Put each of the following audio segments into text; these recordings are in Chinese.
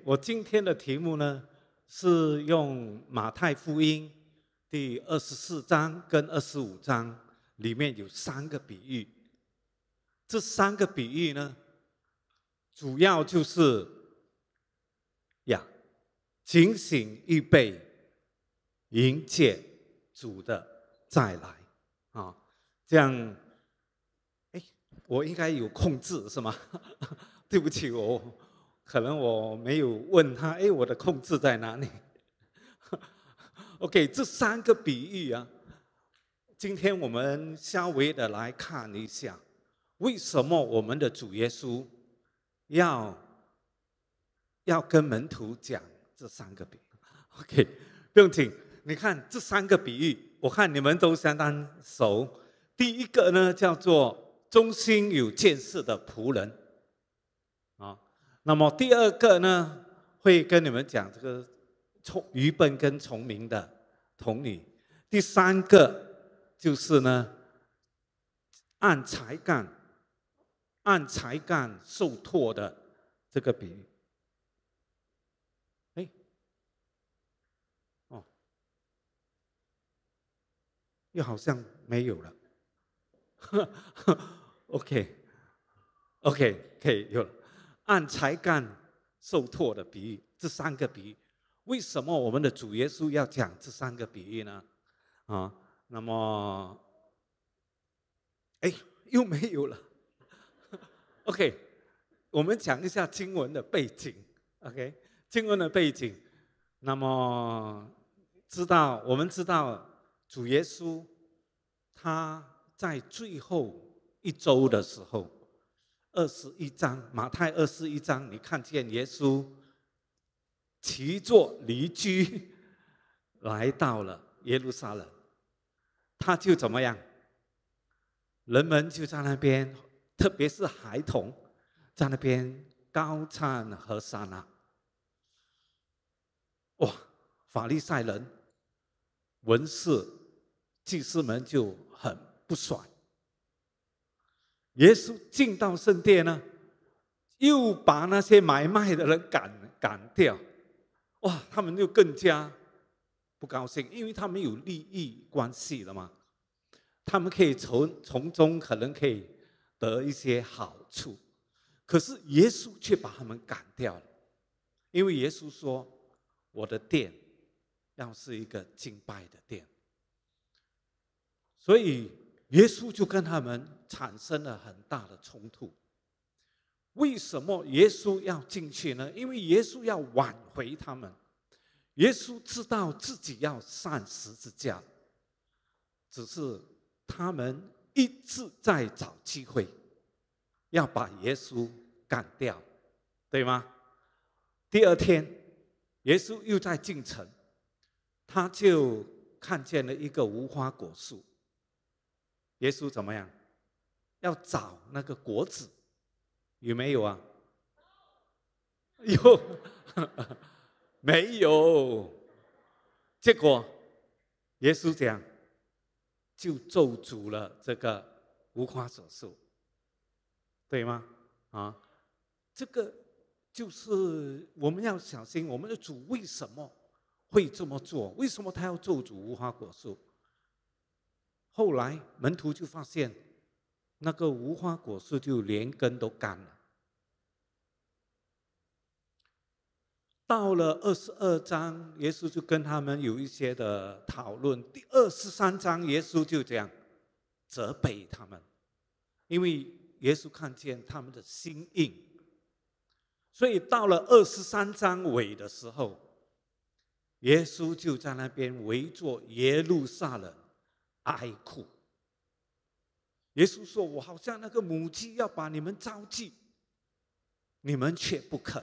我今天的题目呢，是用马太福音第二十四章跟二十五章里面有三个比喻。这三个比喻呢，主要就是呀，警醒预备迎接主的再来啊，这样，哎，我应该有控制是吗？对不起我。可能我没有问他，哎，我的控制在哪里？OK，这三个比喻啊，今天我们稍微的来看一下，为什么我们的主耶稣要要跟门徒讲这三个比喻？OK，不用紧，你看这三个比喻，我看你们都相当熟。第一个呢，叫做忠心有见识的仆人。那么第二个呢，会跟你们讲这个聪愚笨跟聪明的童女。第三个就是呢，按才干、按才干受托的这个比喻。哎，哦，又好像没有了。OK，OK，可以有了。按才干受托的比喻，这三个比喻，为什么我们的主耶稣要讲这三个比喻呢？啊，那么，哎，又没有了。OK，我们讲一下经文的背景。OK，经文的背景，那么知道我们知道主耶稣他在最后一周的时候。二十一章，马太二十一章，你看见耶稣骑坐驴驹来到了耶路撒冷，他就怎么样？人们就在那边，特别是孩童，在那边高唱和撒那。哇！法利赛人、文士、祭司们就很不爽。耶稣进到圣殿呢，又把那些买卖的人赶赶掉，哇！他们就更加不高兴，因为他们有利益关系了嘛，他们可以从从中可能可以得一些好处，可是耶稣却把他们赶掉了，因为耶稣说：“我的殿要是一个敬拜的殿。”所以。耶稣就跟他们产生了很大的冲突。为什么耶稣要进去呢？因为耶稣要挽回他们。耶稣知道自己要上十字架，只是他们一直在找机会要把耶稣干掉，对吗？第二天，耶稣又在进城，他就看见了一个无花果树。耶稣怎么样？要找那个果子，有没有啊？有，没有？结果耶稣讲，就咒诅了这个无花果树，对吗？啊，这个就是我们要小心，我们的主为什么会这么做？为什么他要咒诅无花果树？后来门徒就发现，那个无花果树就连根都干了。到了二十二章，耶稣就跟他们有一些的讨论。第二十三章，耶稣就这样责备他们，因为耶稣看见他们的心硬，所以到了二十三章尾的时候，耶稣就在那边围坐耶路撒冷。哀哭。耶稣说：“我好像那个母鸡要把你们招进，你们却不肯。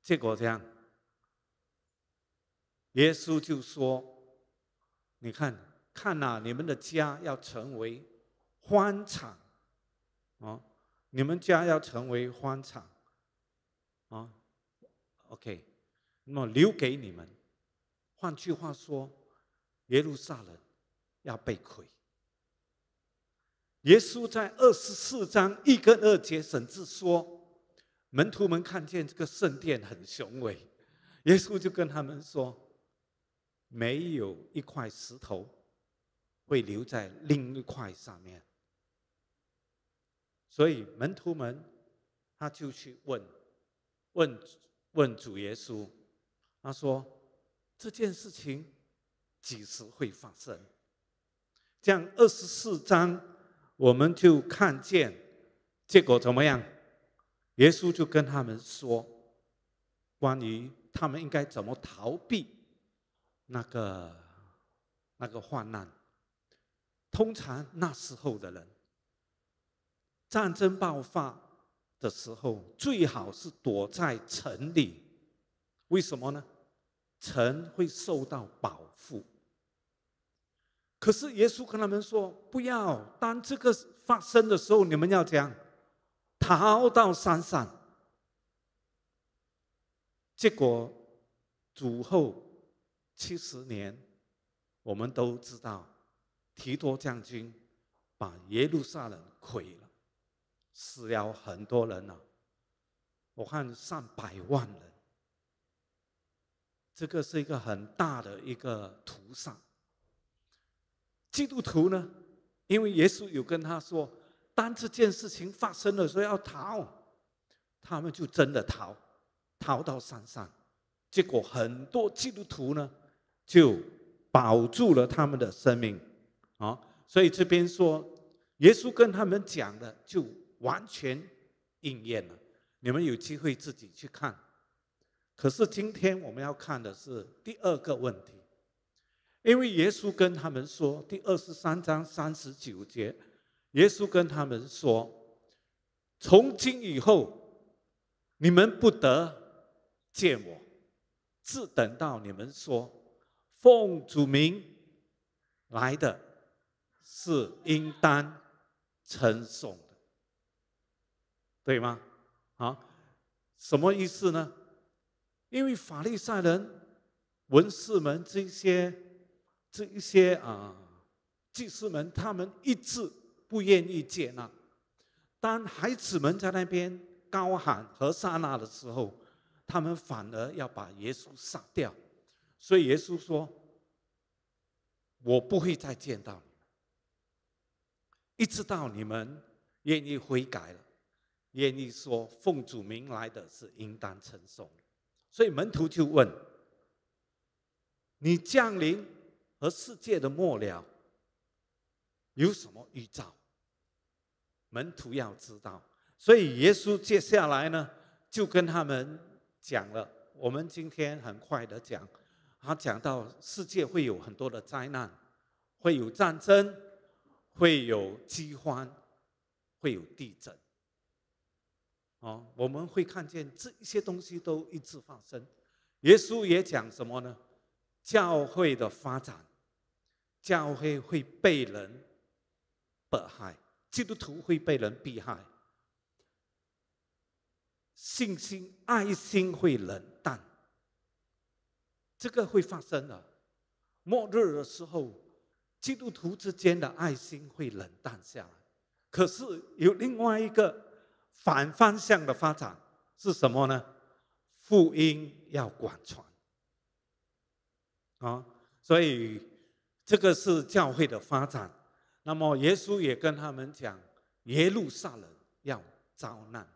结果这样，耶稣就说：‘你看看呐，你们的家要成为欢场，啊，你们家要成为欢场，啊，OK，那么留给你们。换句话说。’”耶路撒冷要被亏。耶稣在二十四章一跟二节甚至说：“门徒们看见这个圣殿很雄伟，耶稣就跟他们说：“没有一块石头会留在另一块上面。”所以门徒们他就去问问问主耶稣，他说：“这件事情几时会发生？”这样二十四章我们就看见结果怎么样？耶稣就跟他们说，关于他们应该怎么逃避那个那个患难。通常那时候的人，战争爆发的时候，最好是躲在城里。为什么呢？城会受到保护。可是耶稣跟他们说，不要。当这个发生的时候，你们要这样。逃到山上，结果主后七十年，我们都知道，提多将军把耶路撒冷毁了，死了很多人呢。我看上百万人，这个是一个很大的一个屠杀。基督徒呢，因为耶稣有跟他说。当这件事情发生的时候要逃，他们就真的逃，逃到山上。结果很多基督徒呢，就保住了他们的生命。啊，所以这边说，耶稣跟他们讲的就完全应验了。你们有机会自己去看。可是今天我们要看的是第二个问题，因为耶稣跟他们说，第二十三章三十九节。耶稣跟他们说：“从今以后，你们不得见我，自等到你们说奉主名来的，是应当称颂的，对吗？啊，什么意思呢？因为法利赛人、文士们这些、这一些啊，祭司们，他们一直。”不愿意接纳。当孩子们在那边高喊和刹那的时候，他们反而要把耶稣杀掉。所以耶稣说：“我不会再见到你们，一直到你们愿意悔改了，愿意说奉主名来的是应当承受。”所以门徒就问：“你降临和世界的末了有什么预兆？”门徒要知道，所以耶稣接下来呢，就跟他们讲了。我们今天很快的讲，他讲到世界会有很多的灾难，会有战争，会有饥荒，会有地震。哦，我们会看见这一些东西都一直发生。耶稣也讲什么呢？教会的发展，教会会被人迫害。基督徒会被人迫害，信心、爱心会冷淡，这个会发生的。末日的时候，基督徒之间的爱心会冷淡下来。可是有另外一个反方向的发展是什么呢？福音要广传啊，所以这个是教会的发展。那么耶稣也跟他们讲，耶路撒冷要遭难。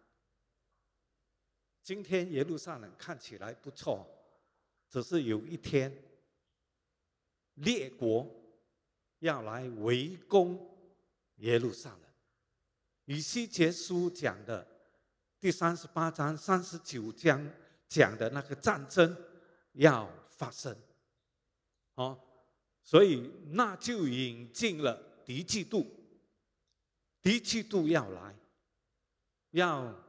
今天耶路撒冷看起来不错，只是有一天，列国要来围攻耶路撒冷。以西结书讲的第三十八章、三十九章讲的那个战争要发生，哦，所以那就引进了。敌嫉妒，敌嫉妒要来，要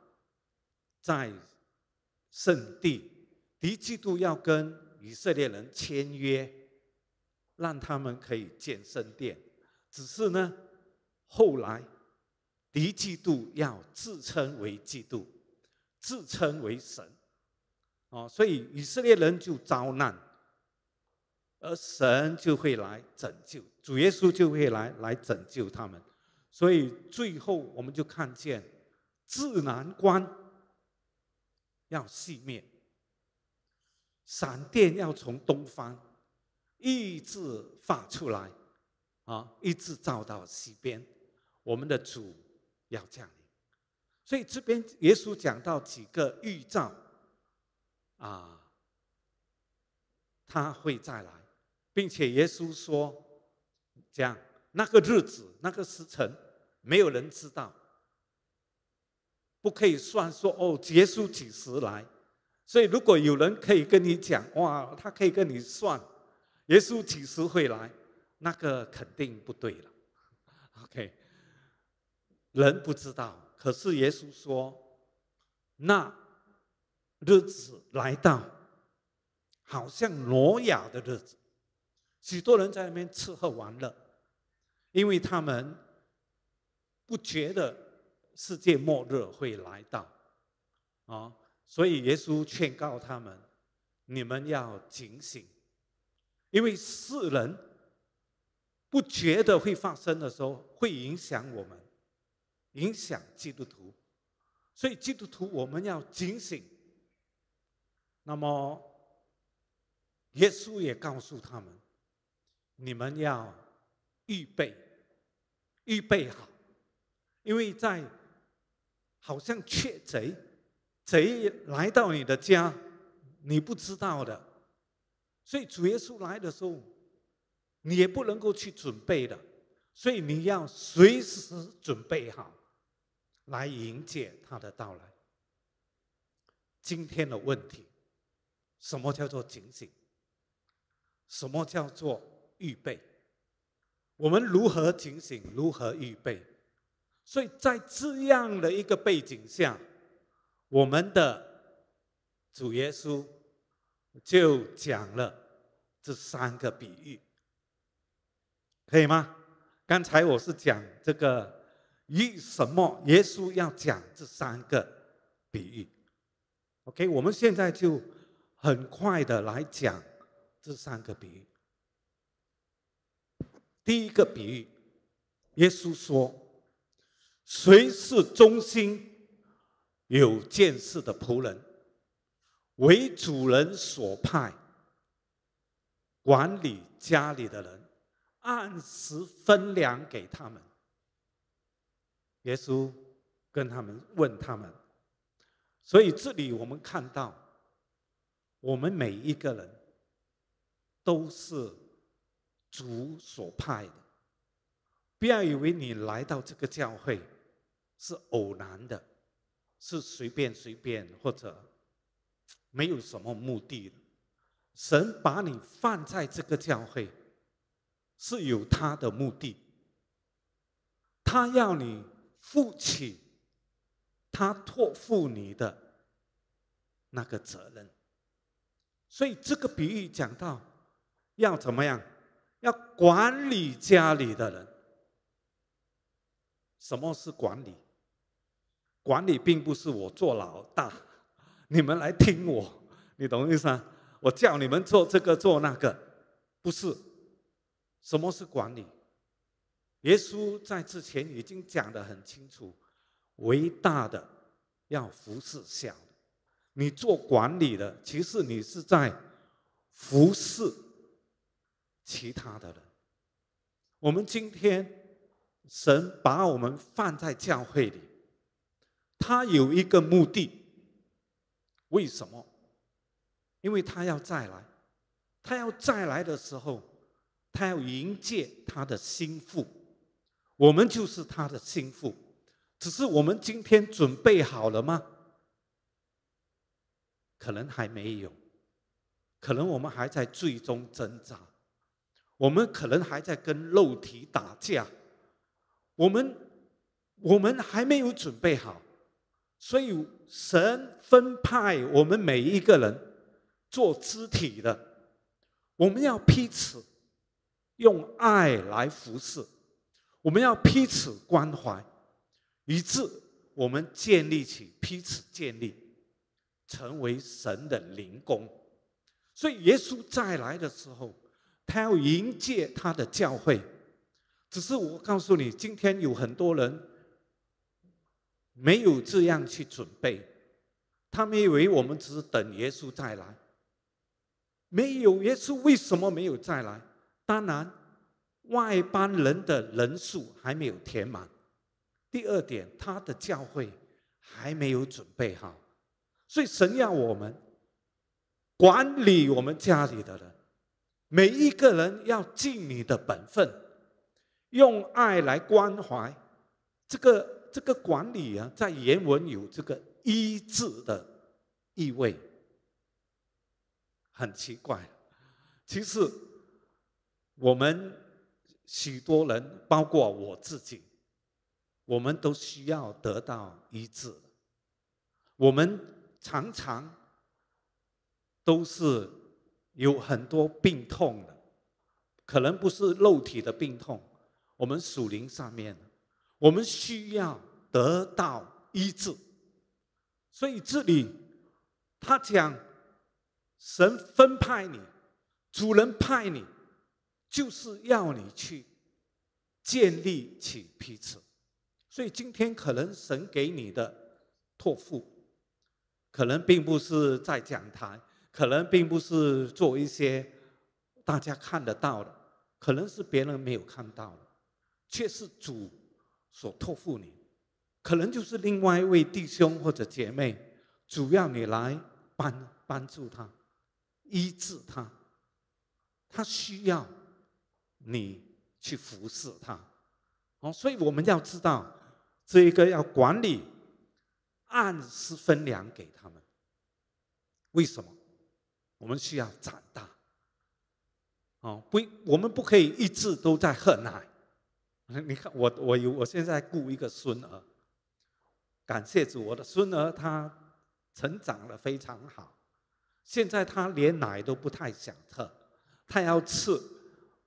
在圣地，敌嫉妒要跟以色列人签约，让他们可以建圣殿。只是呢，后来敌嫉妒要自称为基督，自称为神，哦，所以以色列人就遭难。而神就会来拯救，主耶稣就会来来拯救他们，所以最后我们就看见智南关要熄灭，闪电要从东方一直发出来，啊，一直照。到西边，我们的主要降临。所以这边耶稣讲到几个预兆，啊，他会再来，并且耶稣说，讲那个日子、那个时辰，没有人知道，不可以算说哦，耶稣几时来？所以如果有人可以跟你讲，哇，他可以跟你算，耶稣几时会来？那个肯定不对了。OK，人不知道。可是耶稣说：“那日子来到，好像挪亚的日子，许多人在那边吃喝玩乐，因为他们不觉得世界末日会来到啊，所以耶稣劝告他们：你们要警醒，因为世人不觉得会发生的时候，会影响我们。”影响基督徒，所以基督徒我们要警醒。那么，耶稣也告诉他们：你们要预备，预备好，因为在好像窃贼，贼来到你的家，你不知道的，所以主耶稣来的时候，你也不能够去准备的，所以你要随时准备好。来迎接他的到来。今天的问题，什么叫做警醒？什么叫做预备？我们如何警醒？如何预备？所以在这样的一个背景下，我们的主耶稣就讲了这三个比喻，可以吗？刚才我是讲这个。为什么耶稣要讲这三个比喻？OK，我们现在就很快的来讲这三个比喻。第一个比喻，耶稣说：“谁是忠心有见识的仆人，为主人所派，管理家里的人，按时分粮给他们。”耶稣跟他们问他们，所以这里我们看到，我们每一个人都是主所派的。不要以为你来到这个教会是偶然的，是随便随便或者没有什么目的的。神把你放在这个教会是有他的目的，他要你。负起他托付你的那个责任，所以这个比喻讲到要怎么样？要管理家里的人。什么是管理？管理并不是我做老大，你们来听我，你懂意思啊？我叫你们做这个做那个，不是。什么是管理？耶稣在之前已经讲得很清楚，伟大的要服侍小的。你做管理的，其实你是在服侍其他的人。我们今天神把我们放在教会里，他有一个目的。为什么？因为他要再来，他要再来的时候，他要迎接他的心腹。我们就是他的心腹，只是我们今天准备好了吗？可能还没有，可能我们还在最终挣扎，我们可能还在跟肉体打架，我们我们还没有准备好，所以神分派我们每一个人做肢体的，我们要彼此用爱来服侍。我们要彼此关怀，以致我们建立起彼此建立，成为神的灵工。所以耶稣再来的时候，他要迎接他的教会。只是我告诉你，今天有很多人没有这样去准备，他们以为我们只是等耶稣再来。没有耶稣，为什么没有再来？当然，外邦人的人数还没有填满。第二点，他的教会还没有准备好，所以神要我们管理我们家里的人，每一个人要尽你的本分，用爱来关怀。这个这个管理啊，在原文有这个医治的意味。很奇怪，其实我们许多人，包括我自己，我们都需要得到医治。我们常常都是有很多病痛的，可能不是肉体的病痛，我们属灵上面，我们需要得到医治。所以这里他讲。神分派你，主人派你，就是要你去建立起彼此。所以今天可能神给你的托付，可能并不是在讲台，可能并不是做一些大家看得到的，可能是别人没有看到的，却是主所托付你。可能就是另外一位弟兄或者姐妹，主要你来帮帮助他。医治他，他需要你去服侍他，哦，所以我们要知道，这一个要管理，按时分粮给他们。为什么？我们需要长大，哦，不，我们不可以一直都在喝奶。你看，我我有，我现在雇一个孙儿，感谢主，我的孙儿他成长的非常好。现在他连奶都不太想喝，他要吃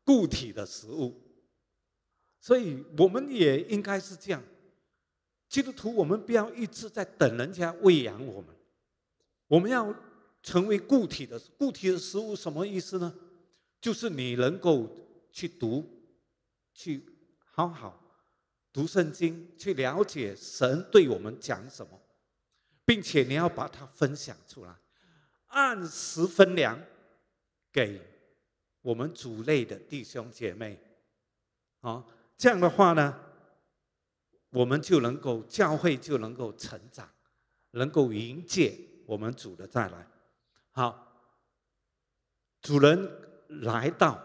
固体的食物，所以我们也应该是这样。基督徒，我们不要一直在等人家喂养我们，我们要成为固体的固体的食物。什么意思呢？就是你能够去读，去好好读圣经，去了解神对我们讲什么，并且你要把它分享出来。按时分粮给我们主内的弟兄姐妹，啊，这样的话呢，我们就能够教会就能够成长，能够迎接我们主的再来。好，主人来到，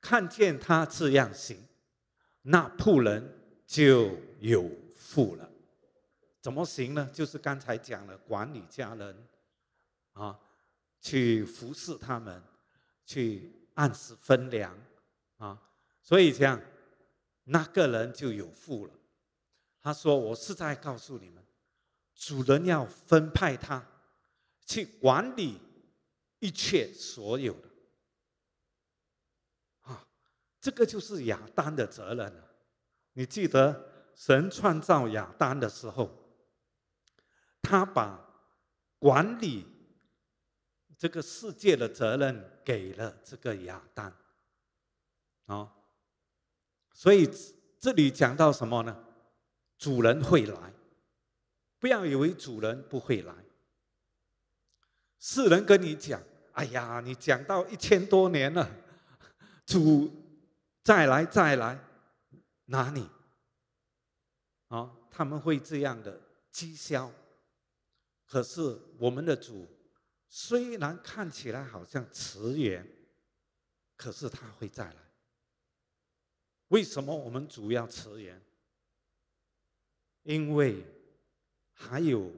看见他这样行，那仆人就有福了。怎么行呢？就是刚才讲了，管理家人。啊，去服侍他们，去按时分粮，啊，所以这样，那个人就有福了。他说：“我是在告诉你们，主人要分派他去管理一切所有的。”啊，这个就是亚当的责任了。你记得神创造亚当的时候，他把管理。这个世界的责任给了这个亚当，啊，所以这里讲到什么呢？主人会来，不要以为主人不会来。世人跟你讲：“哎呀，你讲到一千多年了，主再来再来，哪里？”啊，他们会这样的讥笑。可是我们的主。虽然看起来好像迟延，可是他会再来。为什么我们主要迟延？因为还有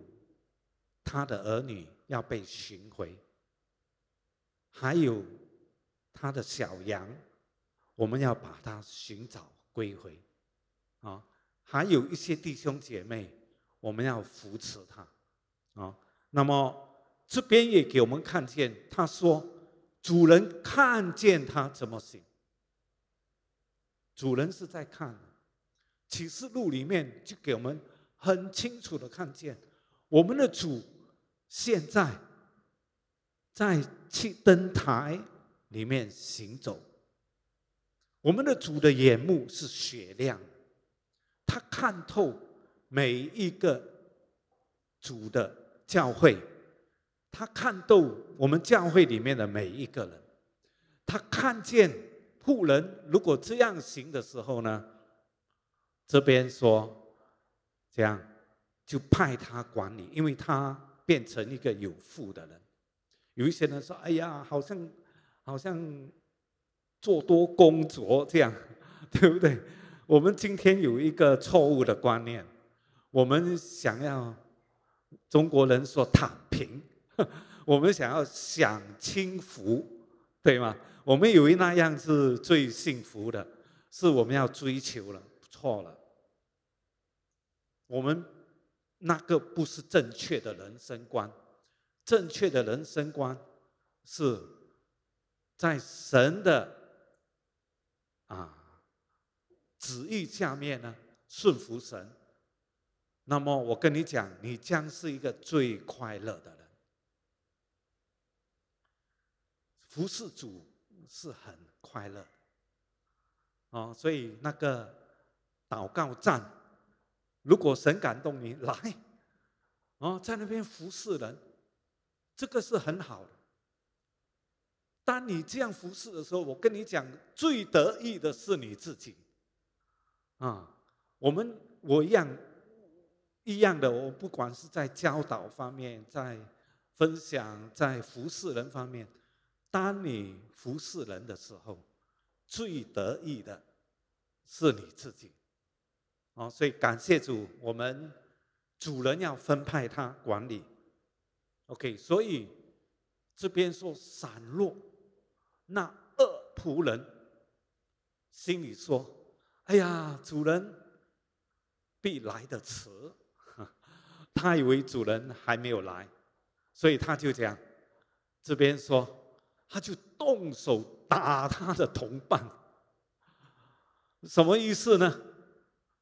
他的儿女要被寻回，还有他的小羊，我们要把它寻找归回。啊，还有一些弟兄姐妹，我们要扶持他。啊，那么。这边也给我们看见，他说：“主人看见他怎么行。”主人是在看，启示录里面就给我们很清楚的看见，我们的主现在在去灯台里面行走。我们的主的眼目是雪亮，他看透每一个主的。教会，他看透我们教会里面的每一个人，他看见仆人如果这样行的时候呢，这边说这样就派他管理，因为他变成一个有富的人。有一些人说：“哎呀，好像好像做多工作这样，对不对？”我们今天有一个错误的观念，我们想要中国人说躺平，我们想要享清福，对吗？我们以为那样是最幸福的，是我们要追求了，错了。我们那个不是正确的人生观，正确的人生观是在神的啊。旨意下面呢，顺服神。那么我跟你讲，你将是一个最快乐的人。服侍主是很快乐。哦，所以那个祷告站，如果神感动你来，哦，在那边服侍人，这个是很好的。当你这样服侍的时候，我跟你讲，最得意的是你自己。啊，我们我一样一样的，我不管是在教导方面，在分享，在服侍人方面，当你服侍人的时候，最得意的是你自己。哦，所以感谢主，我们主人要分派他管理。OK，所以这边说散落，那恶仆人心里说。哎呀，主人必来的迟，他以为主人还没有来，所以他就这样，这边说，他就动手打他的同伴，什么意思呢？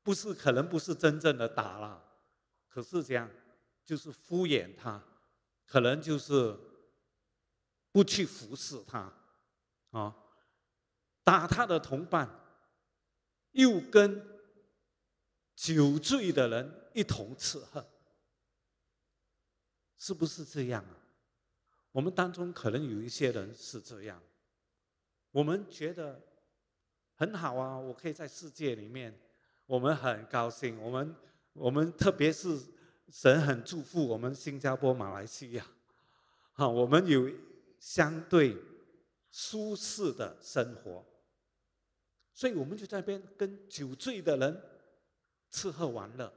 不是，可能不是真正的打了，可是这样，就是敷衍他，可能就是不去服侍他，啊，打他的同伴。又跟酒醉的人一同吃喝，是不是这样啊？我们当中可能有一些人是这样，我们觉得很好啊，我可以在世界里面，我们很高兴，我们我们特别是神很祝福我们新加坡、马来西亚，啊，我们有相对舒适的生活。所以我们就在边跟酒醉的人吃喝玩乐，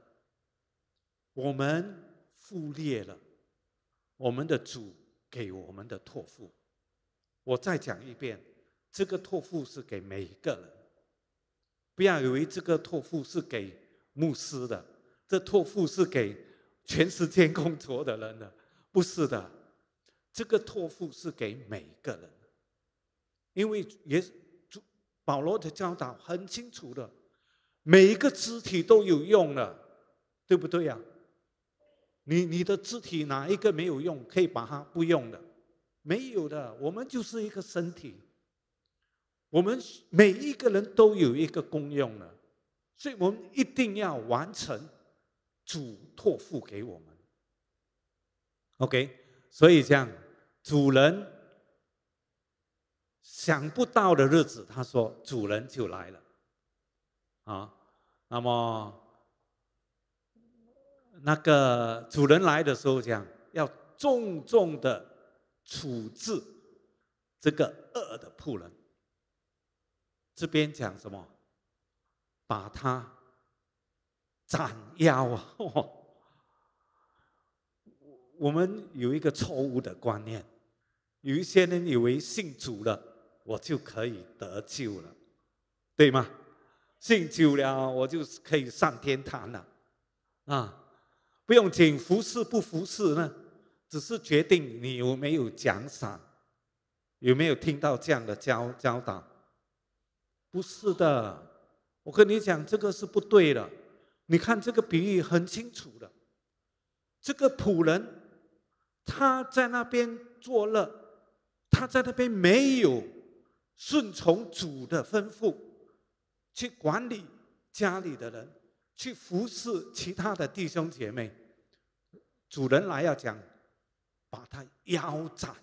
我们忽略了我们的主给我们的托付。我再讲一遍，这个托付是给每一个人，不要以为这个托付是给牧师的，这托付是给全世界工作的人的，不是的，这个托付是给每一个人，因为也。保罗的教导很清楚的，每一个肢体都有用的，对不对呀？你你的肢体哪一个没有用，可以把它不用的？没有的，我们就是一个身体，我们每一个人都有一个功用的，所以我们一定要完成主托付给我们。OK，所以这样，主人。想不到的日子，他说主人就来了，啊，那么那个主人来的时候讲，要重重的处置这个恶的仆人。这边讲什么？把他斩妖啊！我们有一个错误的观念，有一些人以为信主了。我就可以得救了，对吗？信主了，我就可以上天堂了，啊，不用紧，服侍不服侍呢？只是决定你有没有奖赏，有没有听到这样的教教导？不是的，我跟你讲，这个是不对的。你看这个比喻很清楚的，这个仆人他在那边作乐，他在那边没有。顺从主的吩咐，去管理家里的人，去服侍其他的弟兄姐妹。主人来要讲，把他腰斩，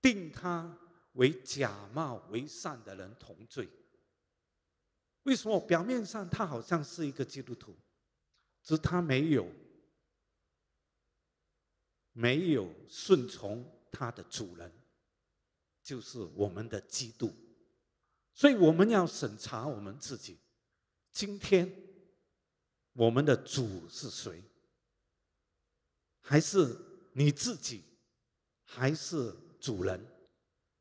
定他为假冒为善的人同罪。为什么表面上他好像是一个基督徒，只他没有没有顺从他的主人，就是我们的基督。所以我们要审查我们自己，今天我们的主是谁？还是你自己？还是主人？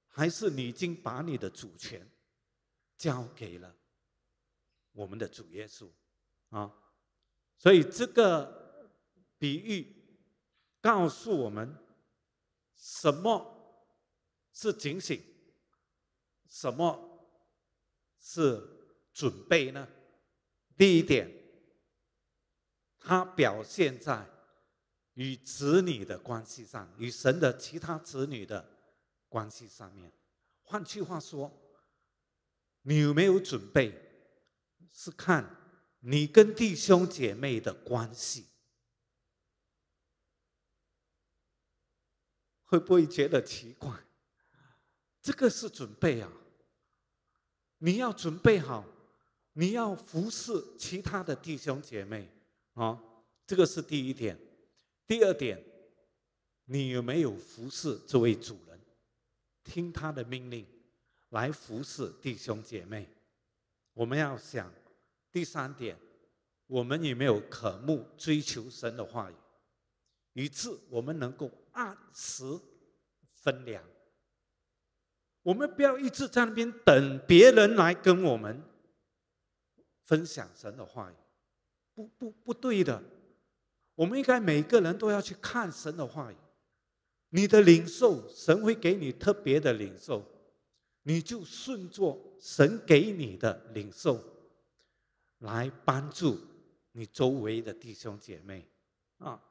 还是你已经把你的主权交给了？我们的主耶稣，啊，所以这个比喻告诉我们，什么是警醒，什么是准备呢？第一点，它表现在与子女的关系上，与神的其他子女的关系上面。换句话说，你有没有准备？是看你跟弟兄姐妹的关系，会不会觉得奇怪？这个是准备啊，你要准备好，你要服侍其他的弟兄姐妹啊，这个是第一点。第二点，你有没有服侍这位主人，听他的命令来服侍弟兄姐妹？我们要想。第三点，我们有没有渴慕追求神的话语，以致我们能够按时分粮？我们不要一直在那边等别人来跟我们分享神的话语，不不不对的。我们应该每个人都要去看神的话语。你的领受，神会给你特别的领受，你就顺着神给你的领受。来帮助你周围的弟兄姐妹啊！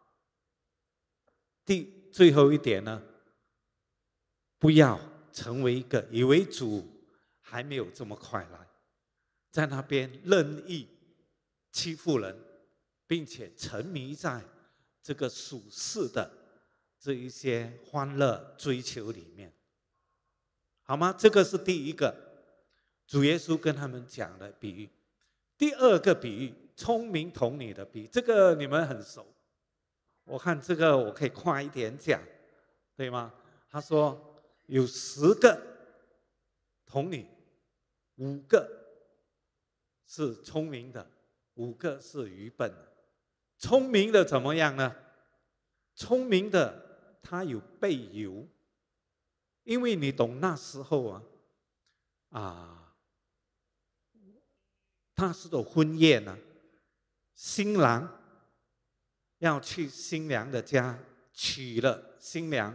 第最后一点呢，不要成为一个以为主还没有这么快来，在那边任意欺负人，并且沉迷在这个属世的这一些欢乐追求里面，好吗？这个是第一个，主耶稣跟他们讲的比喻。第二个比喻，聪明童女的比，这个你们很熟。我看这个我可以快一点讲，对吗？他说有十个童女，五个是聪明的，五个是愚笨的。聪明的怎么样呢？聪明的他有备油，因为你懂那时候啊，啊。那是的婚宴呢，新郎要去新娘的家娶了新娘，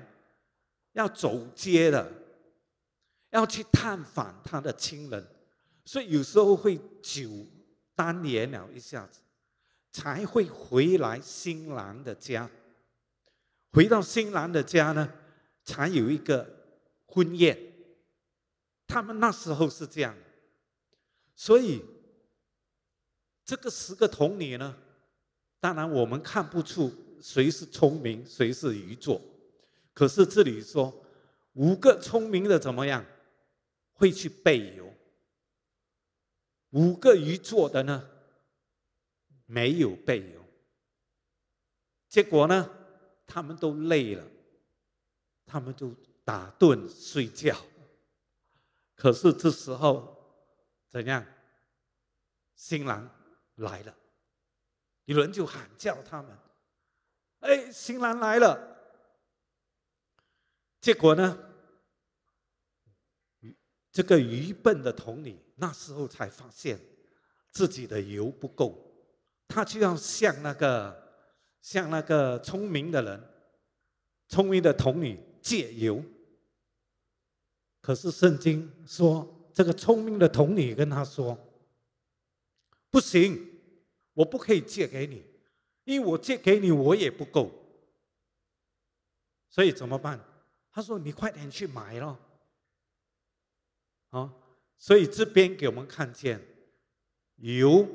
要走街的，要去探访他的亲人，所以有时候会久单延了一下子，才会回来新郎的家。回到新郎的家呢，才有一个婚宴。他们那时候是这样，所以。这个十个童女呢，当然我们看不出谁是聪明，谁是愚拙。可是这里说五个聪明的怎么样，会去备油；五个愚拙的呢，没有备油。结果呢，他们都累了，他们都打盹睡觉。可是这时候怎样？新郎。来了，有人就喊叫他们：“哎，新郎来了！”结果呢，这个愚笨的童女那时候才发现自己的油不够，他就要向那个向那个聪明的人、聪明的童女借油。可是圣经说，这个聪明的童女跟他说。不行，我不可以借给你，因为我借给你我也不够，所以怎么办？他说：“你快点去买咯。”啊，所以这边给我们看见，油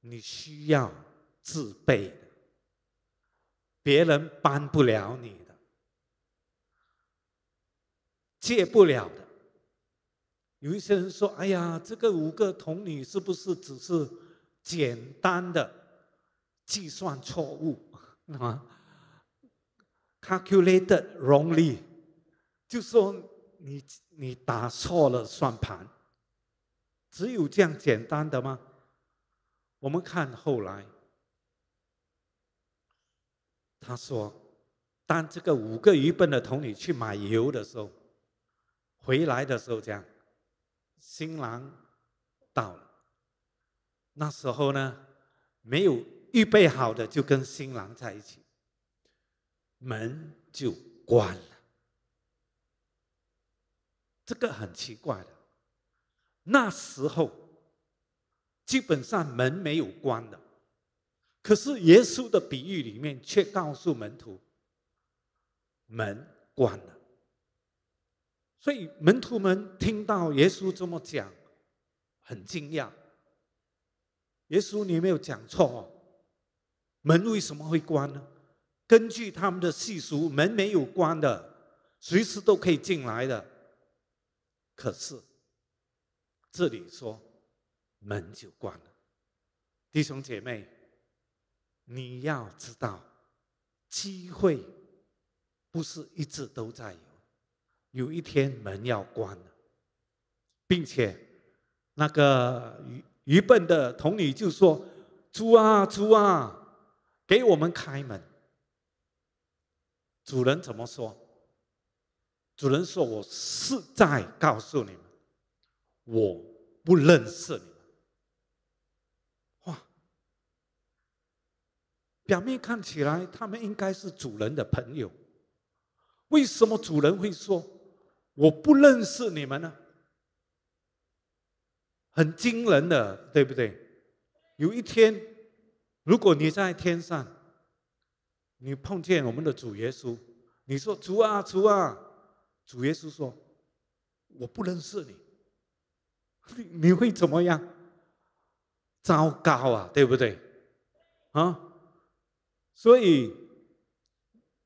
你需要自备的，别人帮不了你的，借不了的。有一些人说：“哎呀，这个五个童女是不是只是简单的计算错误？啊，calculated wrongly，就说你你打错了算盘，只有这样简单的吗？”我们看后来，他说：“当这个五个愚笨的童女去买油的时候，回来的时候这样。”新郎到了，那时候呢，没有预备好的就跟新郎在一起，门就关了。这个很奇怪的，那时候基本上门没有关的，可是耶稣的比喻里面却告诉门徒，门关了。所以门徒们听到耶稣这么讲，很惊讶。耶稣，你没有讲错，门为什么会关呢？根据他们的习俗，门没有关的，随时都可以进来的。可是这里说门就关了，弟兄姐妹，你要知道，机会不是一直都在有。有一天门要关了，并且那个愚愚笨的童女就说：“主啊，主啊，给我们开门。”主人怎么说？主人说：“我是在告诉你们，我不认识你们。”哇！表面看起来他们应该是主人的朋友，为什么主人会说？我不认识你们呢，很惊人的，对不对？有一天，如果你在天上，你碰见我们的主耶稣，你说主啊主啊，主耶稣说我不认识你，你会怎么样？糟糕啊，对不对？啊，所以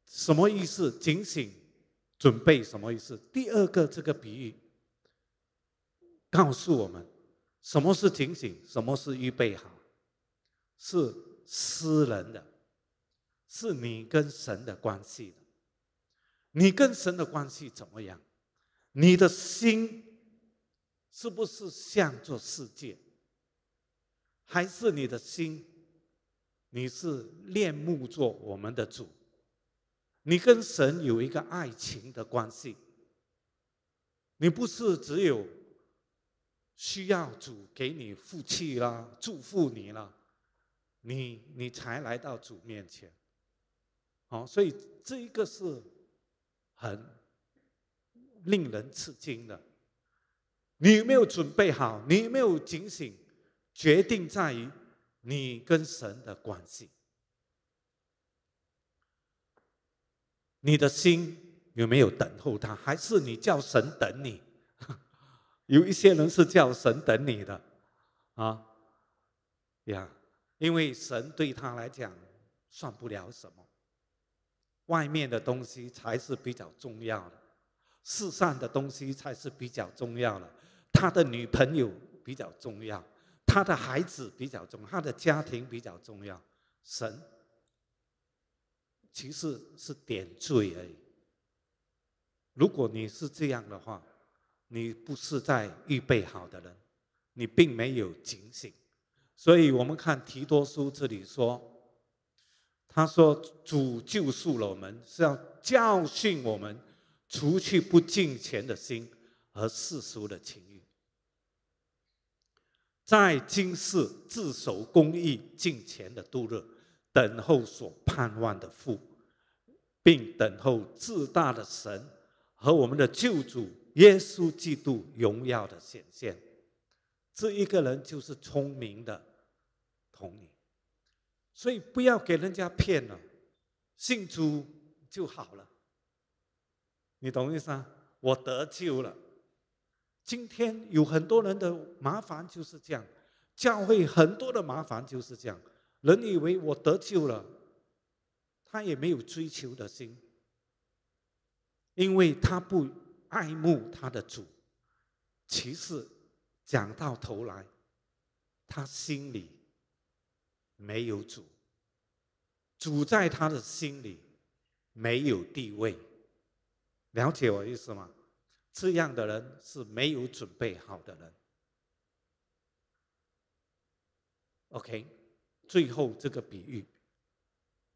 什么意思？警醒。准备什么意思？第二个这个比喻告诉我们，什么是警醒，什么是预备好，是私人的，是你跟神的关系的。你跟神的关系怎么样？你的心是不是向着世界，还是你的心你是恋慕着我们的主？你跟神有一个爱情的关系，你不是只有需要主给你福气啦、祝福你了，你你才来到主面前。好，所以这一个是很令人吃惊的。你有没有准备好？你有没有警醒？决定在于你跟神的关系。你的心有没有等候他？还是你叫神等你？有一些人是叫神等你的，啊，呀，因为神对他来讲算不了什么，外面的东西才是比较重要的，世上的东西才是比较重要的。他的女朋友比较重要，他的孩子比较重，他的家庭比较重要，神。其实是点缀而已。如果你是这样的话，你不是在预备好的人，你并没有警醒。所以我们看提多书这里说，他说主救赎了我们，是要教训我们，除去不敬虔的心和世俗的情欲，在今世自守公义、敬虔的度日。等候所盼望的父，并等候至大的神和我们的救主耶稣基督荣耀的显现。这一个人就是聪明的童女，所以不要给人家骗了，信主就好了。你懂意思啊？我得救了。今天有很多人的麻烦就是这样，教会很多的麻烦就是这样。人以为我得救了，他也没有追求的心，因为他不爱慕他的主。其实讲到头来，他心里没有主，主在他的心里没有地位。了解我意思吗？这样的人是没有准备好的人。OK，最后这个比喻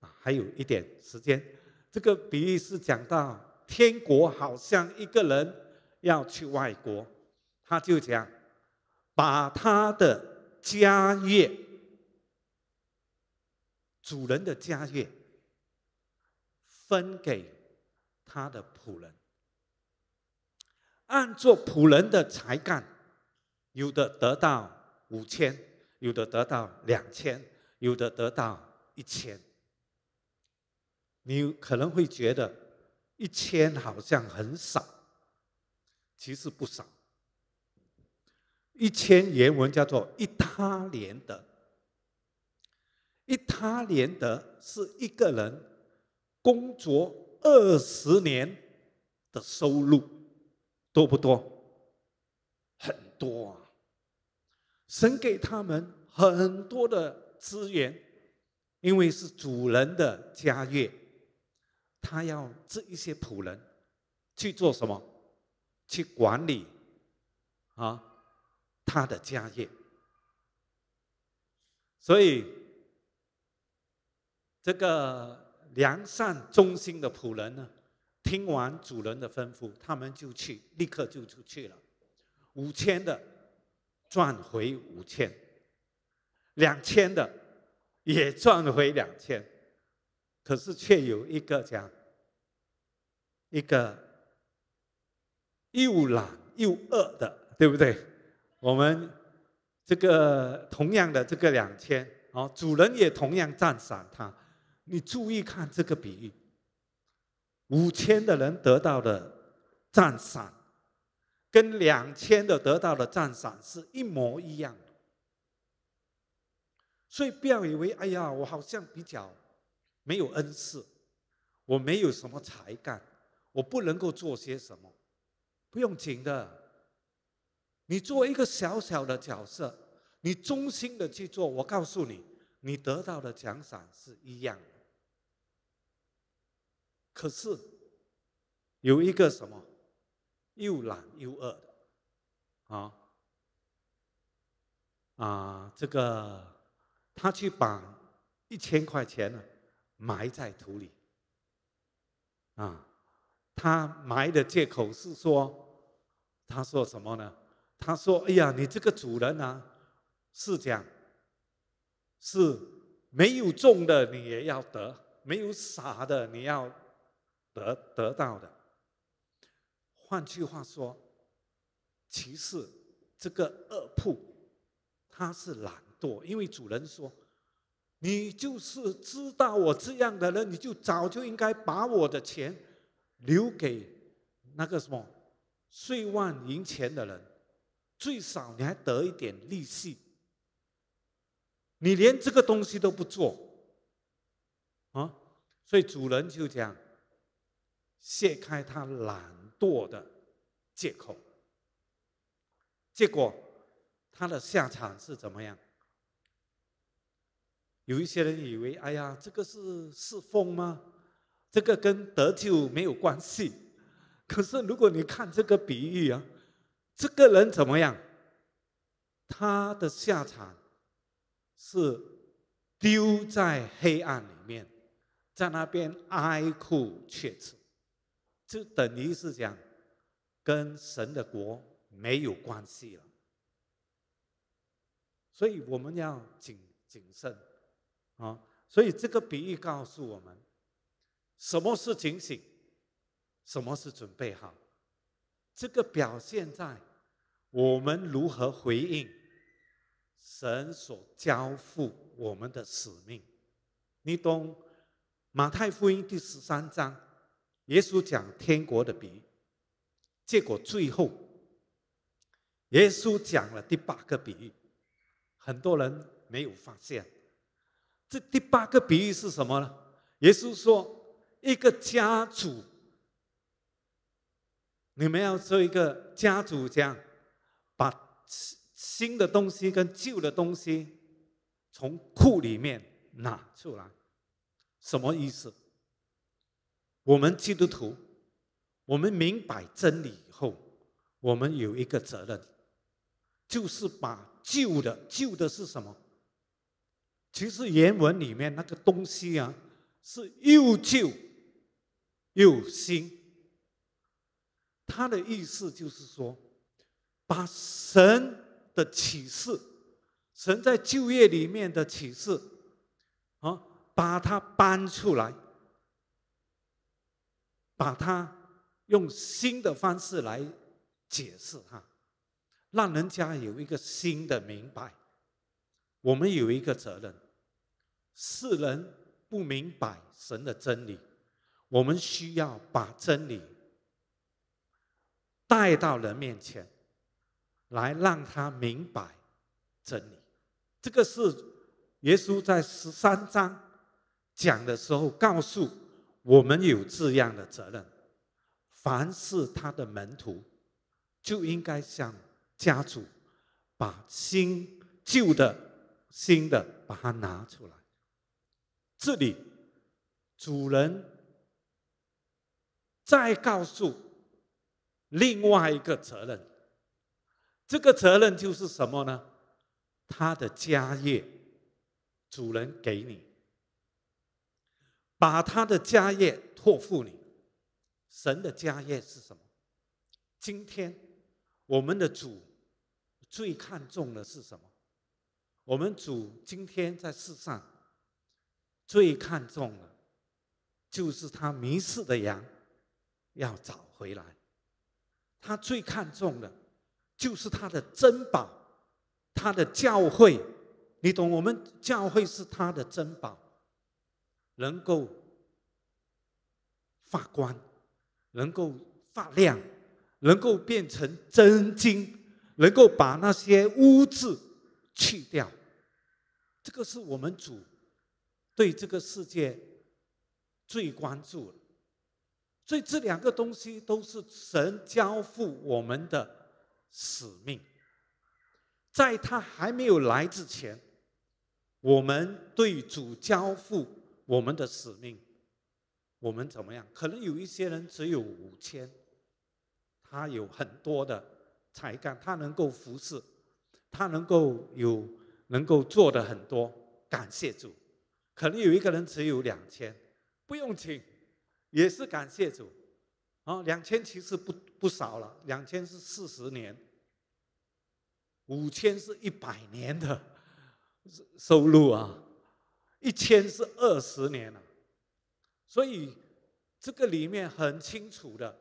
啊，还有一点时间。这个比喻是讲到天国好像一个人要去外国，他就讲把他的家业、主人的家业分给他的仆人，按做仆人的才干，有的得到五千。有的得到两千，有的得到一千。你可能会觉得一千好像很少，其实不少。一千原文叫做一他连德，一他连德是一个人工作二十年的收入，多不多？很多啊。神给他们很多的资源，因为是主人的家业，他要这一些仆人去做什么？去管理啊他的家业。所以这个良善忠心的仆人呢，听完主人的吩咐，他们就去，立刻就出去了，五千的。赚回五千，两千的也赚回两千，可是却有一个讲，一个又懒又饿的，对不对？我们这个同样的这个两千，哦，主人也同样赞赏他。你注意看这个比喻，五千的人得到的赞赏。跟两千的得到的赞赏是一模一样的，所以不要以为哎呀，我好像比较没有恩赐，我没有什么才干，我不能够做些什么，不用紧的。你做一个小小的角色，你忠心的去做，我告诉你，你得到的奖赏是一样的。可是有一个什么？又懒又饿的，啊啊！这个他去把一千块钱呢埋在土里，啊，他埋的借口是说，他说什么呢？他说：“哎呀，你这个主人啊，是讲是没有种的，你也要得；没有撒的，你要得得到的。”换句话说，其实这个恶铺他是懒惰，因为主人说：“你就是知道我这样的人，你就早就应该把我的钱留给那个什么税万银钱的人，最少你还得一点利息。你连这个东西都不做啊！所以主人就讲卸开他懒。”惰的借口，结果他的下场是怎么样？有一些人以为：“哎呀，这个是侍奉吗？这个跟得救没有关系。”可是如果你看这个比喻啊，这个人怎么样？他的下场是丢在黑暗里面，在那边哀哭切齿。就等于是讲，跟神的国没有关系了，所以我们要谨谨慎啊。所以这个比喻告诉我们，什么是警醒，什么是准备好。这个表现在我们如何回应神所交付我们的使命。你懂马太福音第十三章？耶稣讲天国的比喻，结果最后，耶稣讲了第八个比喻，很多人没有发现。这第八个比喻是什么呢？耶稣说，一个家主，你们要做一个家主，这样把新的东西跟旧的东西从库里面拿出来，什么意思？我们基督徒，我们明白真理以后，我们有一个责任，就是把旧的，旧的是什么？其实原文里面那个东西啊，是又旧又新。他的意思就是说，把神的启示，神在旧约里面的启示，啊，把它搬出来，把它用新的方式来解释它，让人家有一个新的明白。我们有一个责任，世人不明白神的真理，我们需要把真理带到人面前，来让他明白真理。这个是耶稣在十三章讲的时候告诉我们有这样的责任：凡是他的门徒，就应该向家主把新旧的。新的把它拿出来。这里主人再告诉另外一个责任，这个责任就是什么呢？他的家业，主人给你，把他的家业托付你。神的家业是什么？今天我们的主最看重的是什么？我们主今天在世上最看重的，就是他迷失的羊要找回来。他最看重的，就是他的珍宝，他的教会。你懂？我们教会是他的珍宝，能够发光，能够发亮，能够变成真金，能够把那些污渍去掉。这个是我们主对这个世界最关注的，所以这两个东西都是神交付我们的使命。在他还没有来之前，我们对主交付我们的使命，我们怎么样？可能有一些人只有五千，他有很多的才干，他能够服侍，他能够有。能够做的很多，感谢主。可能有一个人只有两千，不用请，也是感谢主。啊，两千其实不不少了，两千是四十年，五千是一百年的收入啊，一千是二十年了。所以这个里面很清楚的，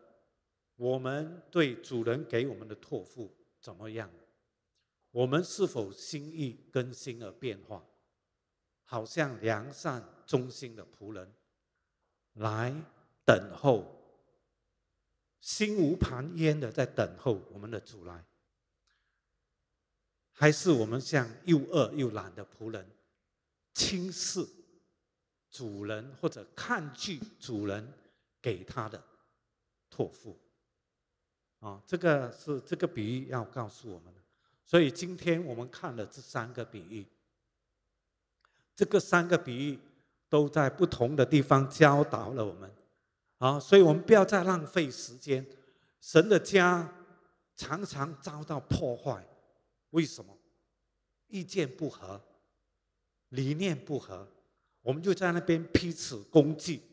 我们对主人给我们的托付怎么样？我们是否心意更新而变化，好像良善忠心的仆人，来等候，心无旁骛的在等候我们的主来，还是我们像又饿又懒的仆人，轻视主人或者抗拒主人给他的托付？啊，这个是这个比喻要告诉我们。所以今天我们看了这三个比喻，这个三个比喻都在不同的地方教导了我们，啊，所以我们不要再浪费时间。神的家常常遭到破坏，为什么？意见不合，理念不合，我们就在那边彼此攻击、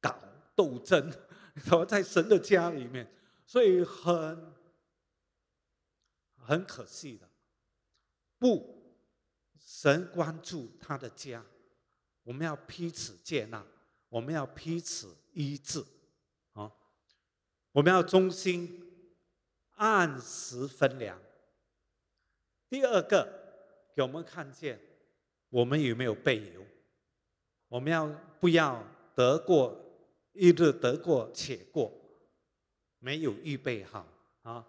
搞斗争，然后在神的家里面，所以很。很可惜的，不，神关注他的家，我们要彼此接纳，我们要彼此医治，啊，我们要忠心，按时分粮。第二个，给我们看见，我们有没有备油？我们要不要得过一日得过且过，没有预备好啊？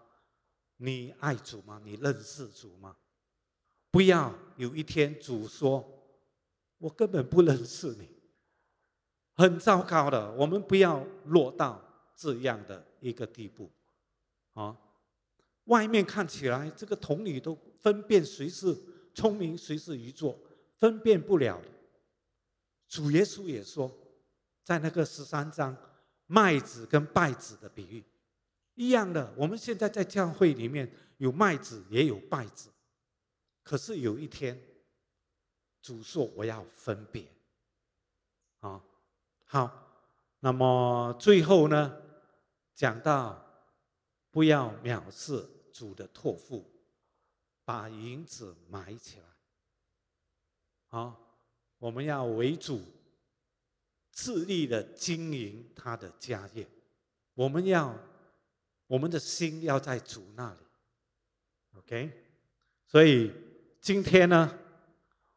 你爱主吗？你认识主吗？不要有一天主说：“我根本不认识你。”很糟糕的。我们不要落到这样的一个地步，啊！外面看起来这个童女都分辨谁是聪明，谁是愚拙，分辨不了。主耶稣也说，在那个十三章，麦子跟稗子的比喻一样的。我们现在在教会里面有麦子，也有稗子，可是有一天，主说我要分别。啊，好，那么最后呢，讲到不要藐视主的托付，把银子埋起来。好。我们要为主，致力的经营他的家业。我们要，我们的心要在主那里。OK，所以今天呢，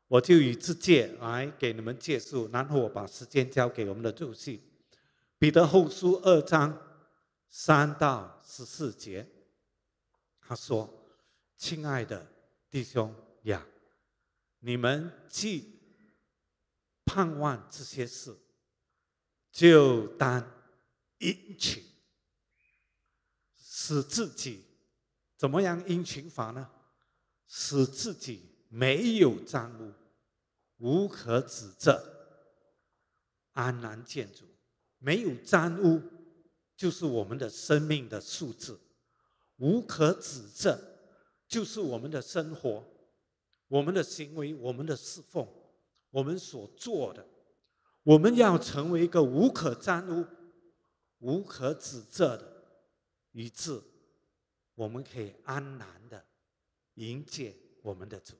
我就以这戒来给你们介绍，然后我把时间交给我们的助信。彼得后书二章三到十四节，他说：“亲爱的弟兄呀，你们既……”盼望这些事，就当殷勤，使自己怎么样殷勤法呢？使自己没有沾污，无可指责，安然见主。没有沾污，就是我们的生命的素质；无可指责，就是我们的生活、我们的行为、我们的侍奉。我们所做的，我们要成为一个无可沾污、无可指责的，以致我们可以安然的迎接我们的主。